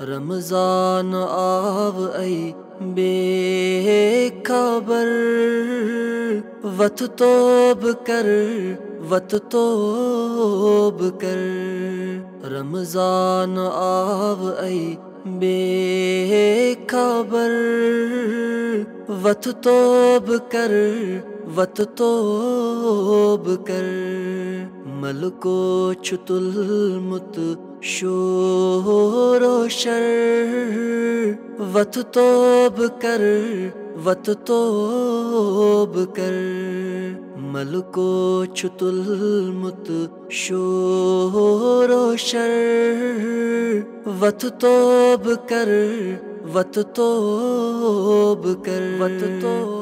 रमज़ान आव ऐ बेखबर। वत तोब कर, वत तोब कर। रमज़ान आव ऐ बेखबर। वत तोब कर, वत तोब कर। मलको छुतुल मुत शोर शर, वत तोब कर, वत तोब कर। मलको छुतुल मुत, शोर शर, वत तोब कर, वत तोब कर। वत तोब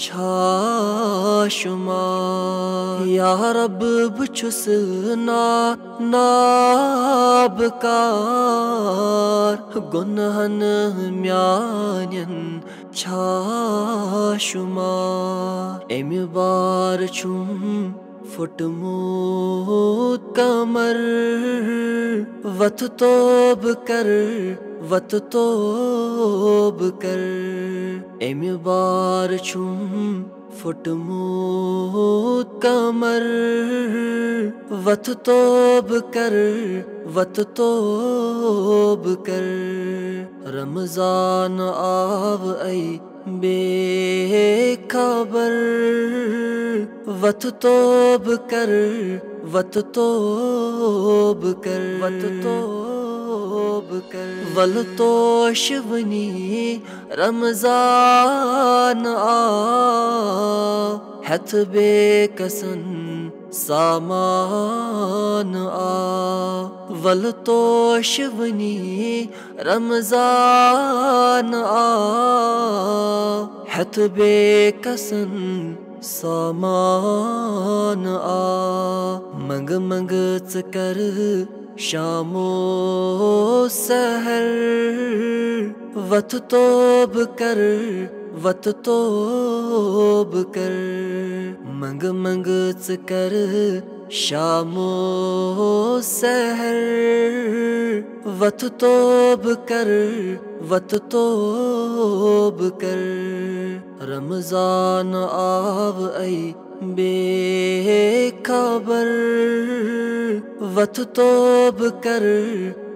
çaşuma Ya Rab buçusuna nabkar Gunhan myanin çaşuma Emi bar çum फुटमूत कमर वत तोब कर वत तोब कर। एम बार छुम, फुटमूत कमर वत तोब कर वत तोब कर। रमज़ान आव ऐ बेखबर, वत तोब कर, वत तोब कर, वत तोब कर। वल तोशवनी रमज़ान आ, हथ बेकसन सामान आ वल तोशवनी रमज़ान आ। हथ बेकसन सामान आ। मंग मंग कर शामो सहर वत तोब कर वत तोब कर, मंग मंग कर शामो सहर। वत तोब कर, वत तोब कर, रमज़ान आव ऐ बेखबर। वत तोब कर,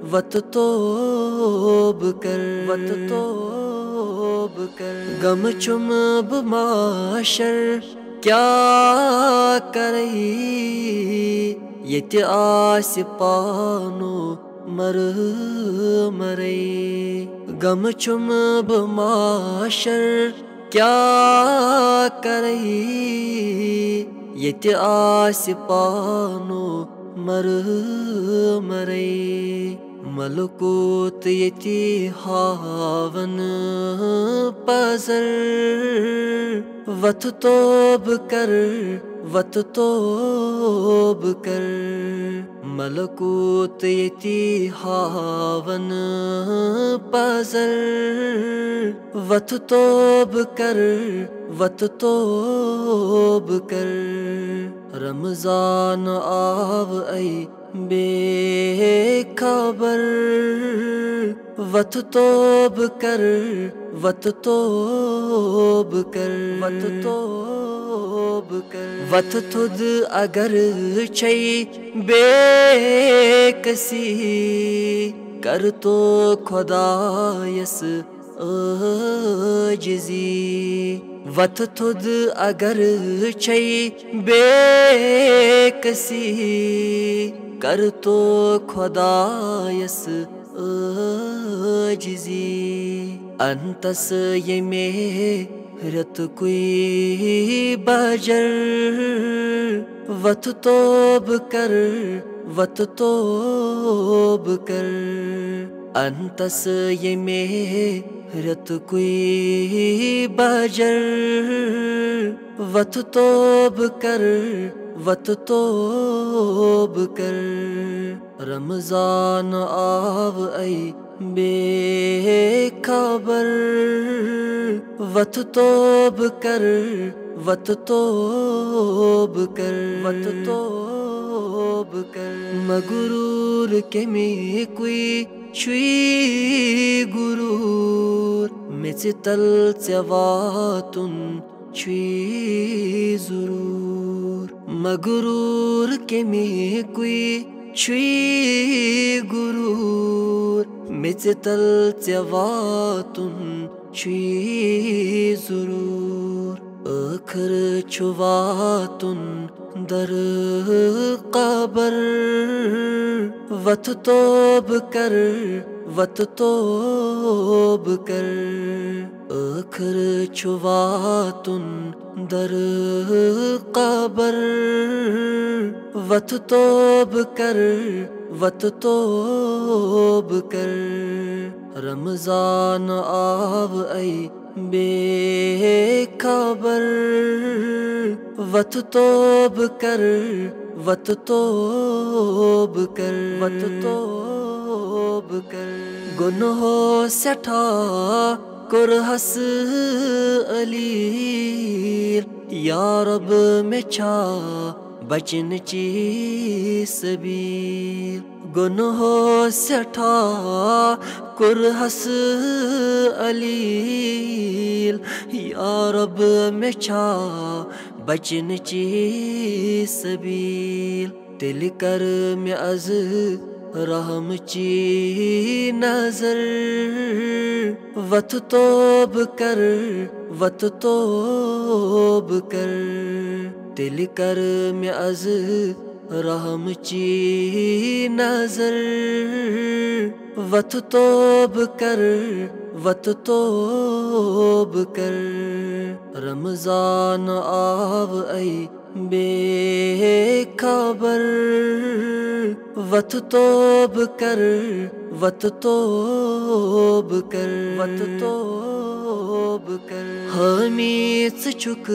वत तोब कर, वत तोब कर। गम चुम माशर, क्या करई ये आस पानो मर मरई गम चुम माशर, क्या करई ये आस पानो मर मरई मलकूत यति हावन पजर। वत तोब कर, वत तोब कर। मलकूत यति हावन पजर। वत तोब कर, वत तोब कर। रमज़ान आव ऐ बेखबर वत तोब कर वत तोब कर वत तोब कर। वत तुद अगर छै बेकसी, कर तो खुदायस अजिजी वत तुद अगर छै बेकसी कर तो खुदायस अजिजी अंतस ये में रत कुई बजर। वत तोब कर, वत तोब कर। अंतस ये में रत कुई बजर। वत तोब कर वत तोब कर। रमज़ान आव ऐ बेखबर। वत तोब कर, वत तोब कर। वत तोब कर। मगरूर के में कोई छुई गुरूर। में तल चवातुन छुई ज़रूर। मगरूर के में कोई छुई गुरूर। मिच तल चवातुन छुई ज़रूर। अखर छुवातुन दर कबर। वत तोब कर, वत तोब कर। अखर छुवातुन दर कबर। वत तोब कर वत तोब कर। रमज़ान आव आई बेखबर। वत तोब कर वत तोब कर। वत तोब कर। गुनहो सठा कुरहस अली यारब में छा बचन ची सबीर। गुनहो सठा कुरहस अलील यारब में छा बचन ची सबील तिल कर में अज रहम ची नज़र। वत तोब कर, वत तोब कर। तिल कर में अज रहम ची नज़र। वत तोब कर, वत तोब कर। रमज़ान आव आई बेखबर। वत तोब कर वत तोब कर वत तोब कर। हमीच चुक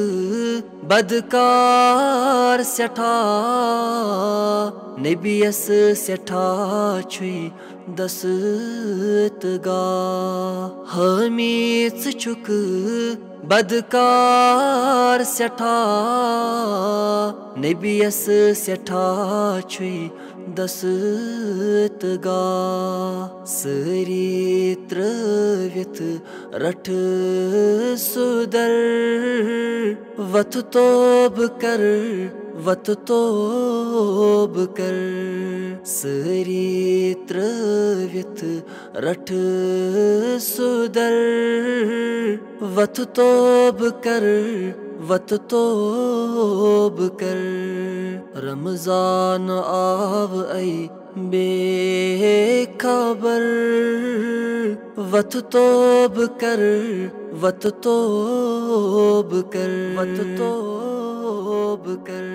बदकार सठा नबियस सठा छुई दसत गा। हमीच चुक बदकार सठा नबियस सठा छुई दसत गा त्रव्यत रठ सुदर। वत तोब कर वत तोब कर। सरी त्रव्यत रठ सुदर। वत तोब कर वत तोब कर। रमज़ान आव आई बेखबर। वत तोब कर वत तोब कर वत तोब कर।